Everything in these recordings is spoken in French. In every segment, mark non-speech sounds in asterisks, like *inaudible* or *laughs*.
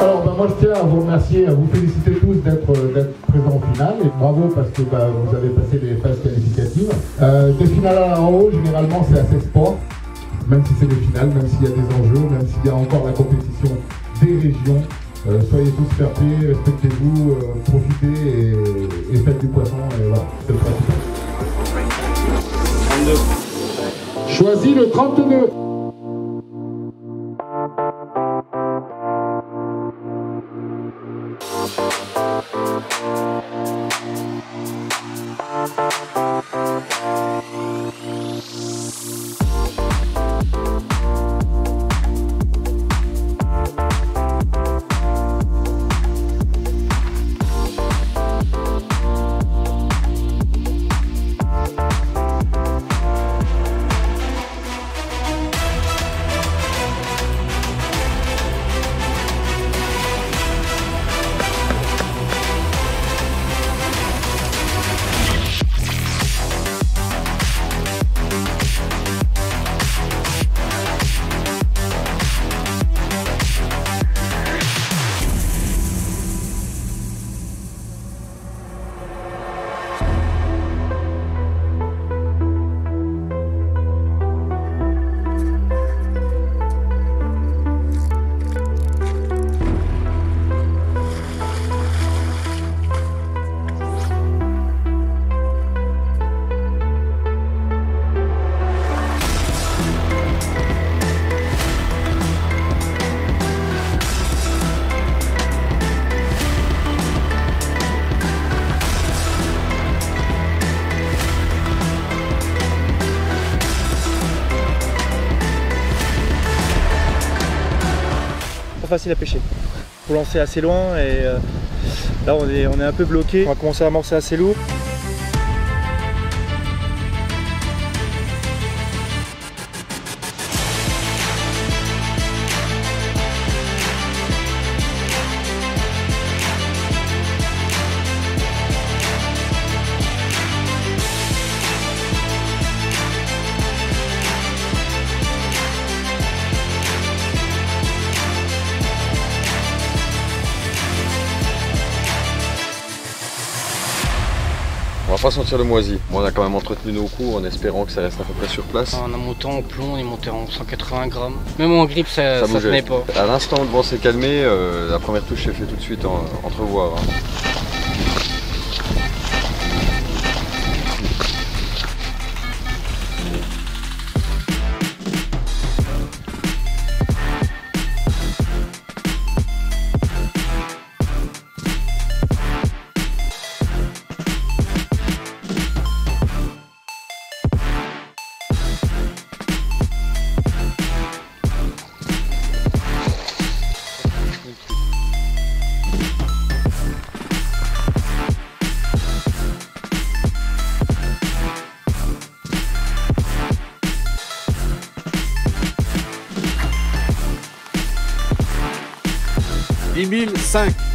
Alors, ben, moi, je tiens à vous remercier, à vous féliciter tous d'être d'être présents au final. Et bravo parce que ben, vous avez passé les phases qualificatives. Euh, des finales à haut, généralement, c'est assez sport. Même si c'est des finales, même s'il y a des enjeux, même s'il y a encore la compétition des régions. Euh, soyez tous fair respectez-vous, euh, profitez et, et faites du poisson. Choisis le 32. Facile à pêcher. Faut lancer assez loin et euh, là on est, on est un peu bloqué. On va commencer à amorcer assez lourd. Pas sentir le moisi. Bon, on a quand même entretenu nos coups en espérant que ça reste à peu près sur place. En montant en plomb, on est monté en 180 grammes. Même en grippe, ça, Ça ça, tenait pas. À l'instant où le vent s'est calmé, euh, la première touche s'est fait tout de suite en- entrevoir. hein. 2005.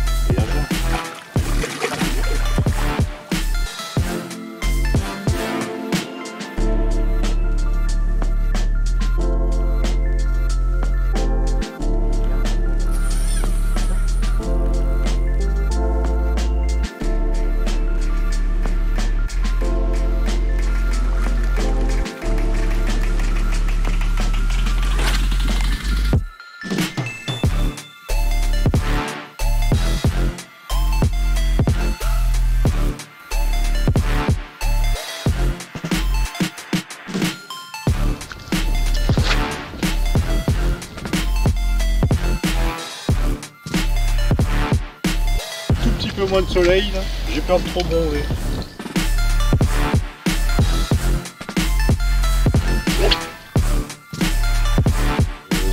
Moins de soleil. J'ai peur de trop bronzer.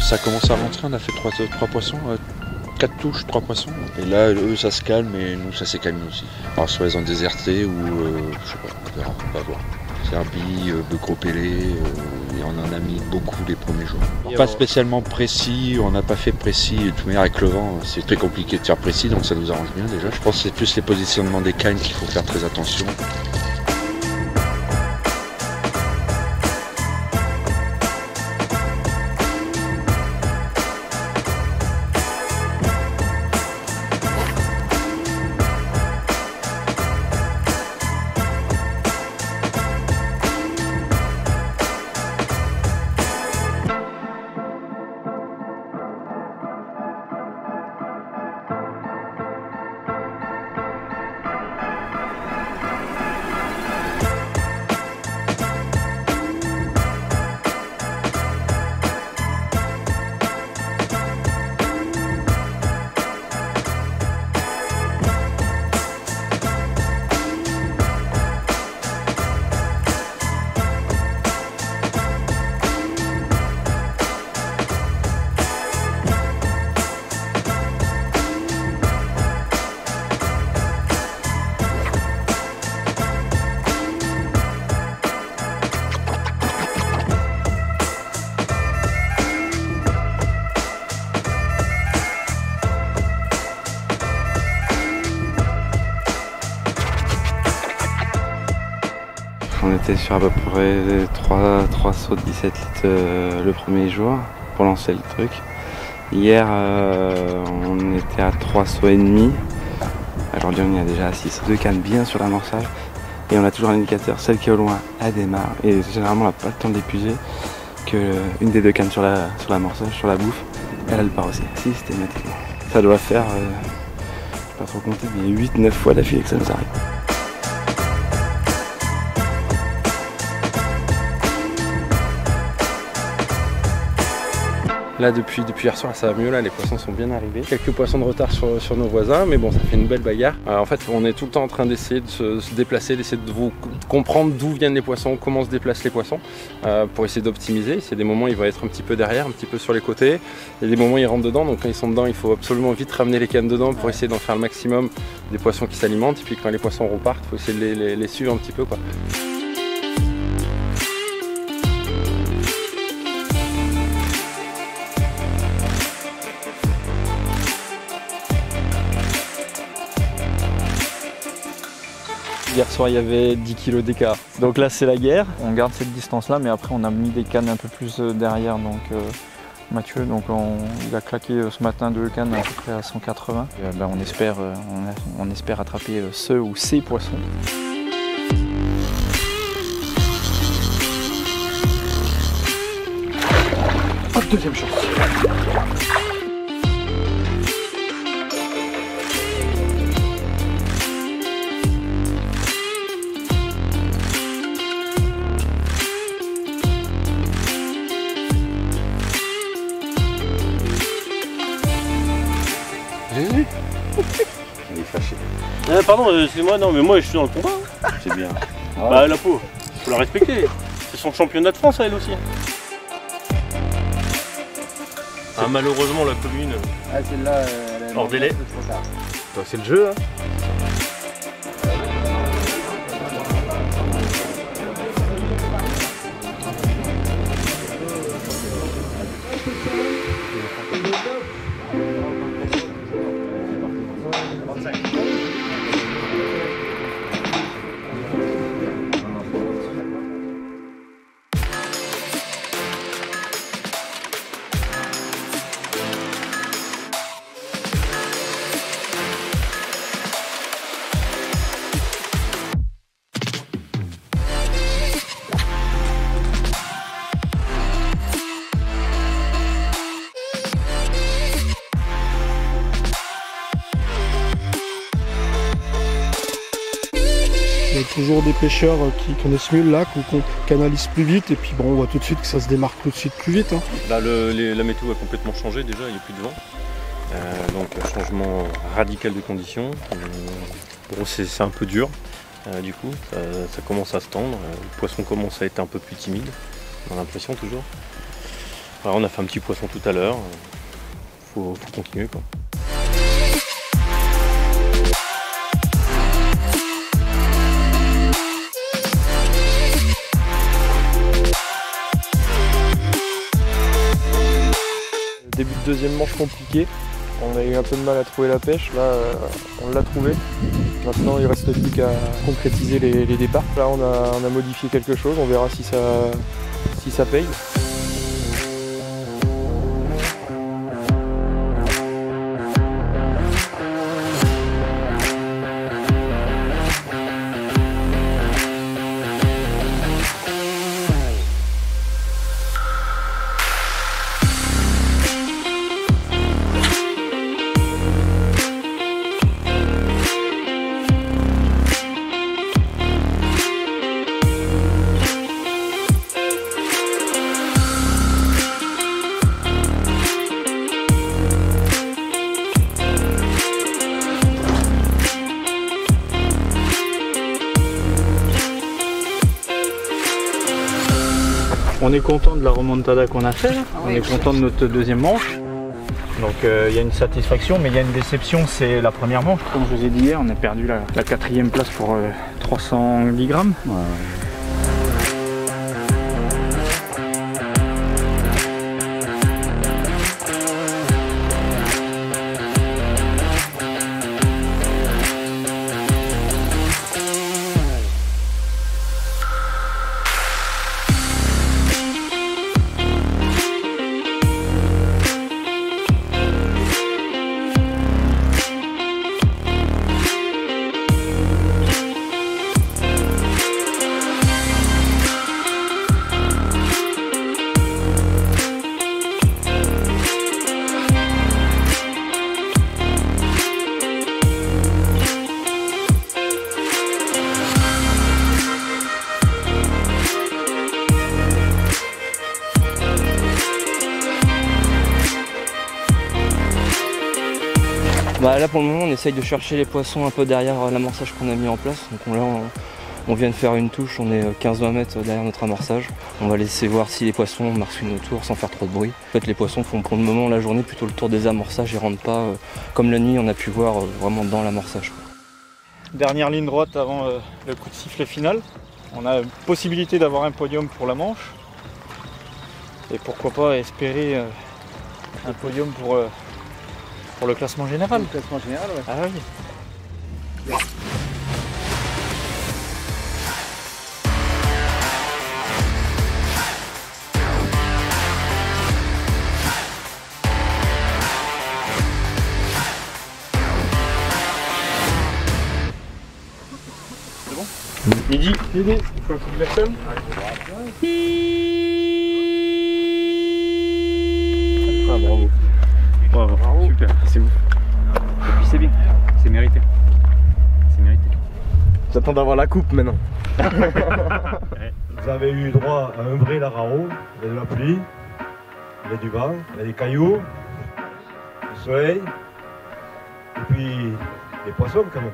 Ça commence à rentrer, on a fait trois, trois poissons, euh, quatre touches, trois poissons. Et là, eux, ça se calme et nous, ça s'est calmé aussi. Alors, soit ils ont déserté ou, euh, je sais pas, on va voir. Serbie, euh, de gros pélé, et on en a mis beaucoup les premiers jours. Pas spécialement précis, on n'a pas fait précis, de toute manière avec le vent, c'est très compliqué de faire précis, donc ça nous arrange bien déjà. Je pense que c'est plus les positionnements des cannes qu'il faut faire très attention. Sur à peu près 3, 3 sauts de 17 litres euh, le premier jour pour lancer le truc. Hier, euh, on était à 3 sauts et demi. Aujourd'hui, on a déjà à 6. Deux cannes bien sur l'amorçage. Et on a toujours un indicateur, celle qui est au loin, elle démarre. Et généralement, on n'a pas le temps d'épuiser qu'une des deux cannes sur la sur sur la bouffe, elle, elle part aussi, systématiquement. Ça doit faire, euh, pas trop compter, mais 8-9 fois d'affilée que ça nous arrive. Là depuis, hier soir ça va mieux là, les poissons sont bien arrivés. Quelques poissons de retard sur, nos voisins, mais bon ça fait une belle bagarre. Euh, en fait on est tout le temps en train d'essayer de se, déplacer, d'essayer de vous comprendre d'où viennent les poissons, comment se déplacent les poissons, euh, pour essayer d'optimiser. C'est des moments où ils vont être un petit peu derrière, un petit peu sur les côtés. Il y a des moments où ils rentrent dedans, donc quand ils sont dedans il faut absolument vite ramener les cannes dedans pour essayer d'en faire le maximum des poissons qui s'alimentent. Et puis quand les poissons repartent, il faut essayer de les, suivre un petit peu. Hier soir, il y avait 10 kg d'écart. Donc là, c'est la guerre. On garde cette distance-là, mais après, on a mis des cannes un peu plus euh, derrière. Donc euh, Mathieu, donc on- il a claqué euh, ce matin deux cannes à peu près à 180. Et, euh, ben, on, espère, euh, on, a- on espère attraper ce ou ces poissons. Hop, deuxième chance. Eh, pardon, euh, excusez-moi, non mais moi je suis dans le combat. hein. C'est bien. Bah la peau, faut la respecter. C'est son championnat de France à elle aussi. Ah, malheureusement la commune. Ah celle-là, Hors délai. tard. C'est le jeu hein. Il y a toujours des pêcheurs euh, qui connaissent mieux le lac ou qu'on canalise plus vite et puis bon on voit tout de suite que ça se démarque tout de suite plus vite. hein. Là la météo a complètement changé déjà, il n'y a plus de vent. Euh, donc changement radical de conditions. Euh, c'est un peu dur. Euh, du coup, ça, commence à se tendre. Le poisson commence à être un peu plus timide. On a l'impression toujours. On a fait un petit poisson tout à l'heure. Faut, faut continuer quoi. Début de deuxième manche compliqué. On a eu un peu de mal à trouver la pêche. Là, euh, on l'a trouvé. Maintenant, il reste plus qu'à concrétiser les, départs. Là, on a, on a, modifié quelque chose. On verra si ça, si ça paye. On est content de la remontada qu'on a fait, on est content de notre deuxième manche. Donc il euh, y a une satisfaction, mais il y a une déception, c'est la première manche. Comme je vous ai dit hier, on a perdu la, la quatrième place pour euh, 310 grammes. Ouais. Bah là pour le moment on essaye de chercher les poissons un peu derrière l'amorçage qu'on a mis en place. Donc là on, vient de faire une touche, on est 15-20 mètres derrière notre amorçage. On va laisser voir si les poissons marchent une autour sans faire trop de bruit. En fait les poissons font pour le moment la journée plutôt le tour des amorçages et rentrent pas euh, comme la nuit on a pu voir euh, vraiment dans l'amorçage. Dernière ligne droite avant euh, le coup de sifflet final. On a possibilité d'avoir un podium pour la manche. Et pourquoi pas espérer un podium pour pour le classement général. Le classement général, ouais. Ah oui. C'est bon Midi Midi, il faut un coup de l'action Ah bravo. Bravo. Bravo. Super, c'est ouf. Et puis c'est bien, c'est mérité. C'est mérité. J'attends d'avoir la coupe maintenant. *laughs* Vous avez eu droit à un vrai Lararo, il y a de la pluie, il y a du vent, il y a des cailloux, du soleil, et puis des poissons quand même.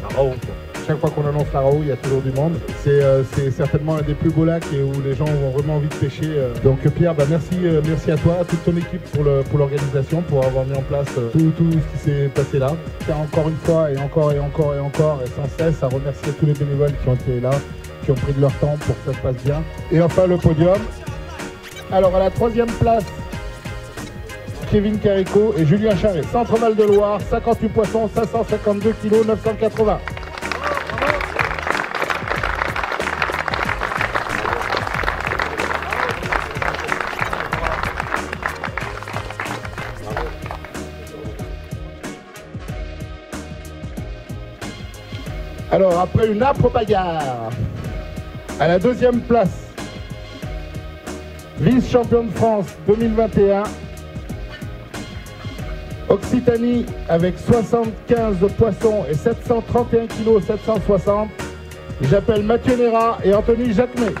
Lararo quoi. Chaque fois qu'on annonce Larao, il y a toujours du monde. C'est euh, certainement un des plus beaux lacs et où les gens ont vraiment envie de pêcher. euh. Donc Pierre, bah, merci, euh, merci à toi, à toute ton équipe pour le- pour l'organisation, pour, avoir mis en place tout, ce qui s'est passé là. C'est encore une fois et encore et encore et encore et sans cesse à remercier tous les bénévoles qui ont été là, qui ont pris de leur temps pour que ça se passe bien. Et enfin le podium. Alors à la troisième place, Kevin Carico et Julien Charret. Centre Val de Loire, 58 poissons, 552 kg, 980. Alors, après une âpre bagarre, à la deuxième place, vice-champion de France 2021, Occitanie avec 75 poissons et 731 kg 760. J'appelle Mathieu Néra et Anthony Jacquemet.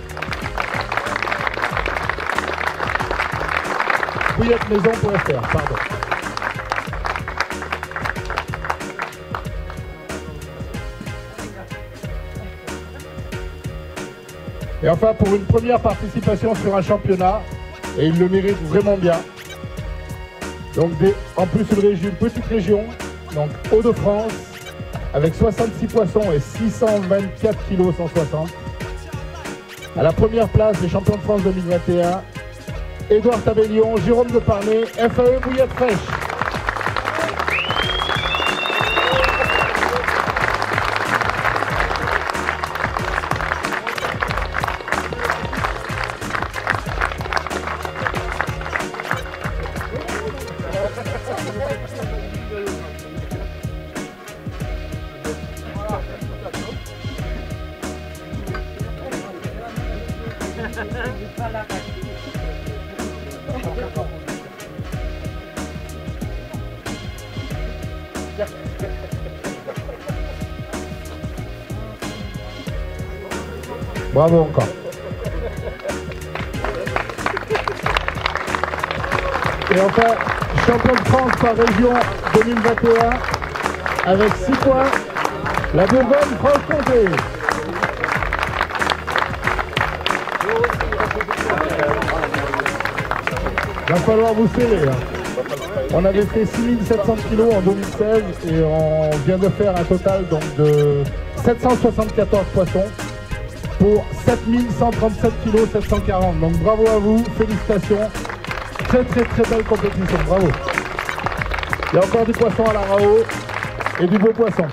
Et enfin, pour une première participation sur un championnat, et il le mérite vraiment bien. Donc, en plus, une, région, une petite région, donc Hauts-de-France, avec 66 poissons et 624 kg 160. À la première place des champions de France 2021, Édouard Tabellion, Jérôme de Parnay, FAE Bouillette Fraîche. Bravo encore. Et enfin, champion de France par région 2021 avec 6 points, la Bourgogne-Franche-Comté. Il va falloir vous serrer. Hein. On avait fait 6700 kg en 2016 et on vient de faire un total donc, de 774 poissons pour 7137 kg 740. Donc bravo à vous, félicitations. Très très très belle compétition, bravo. Il y a encore du poisson à la RAO et du beau poisson.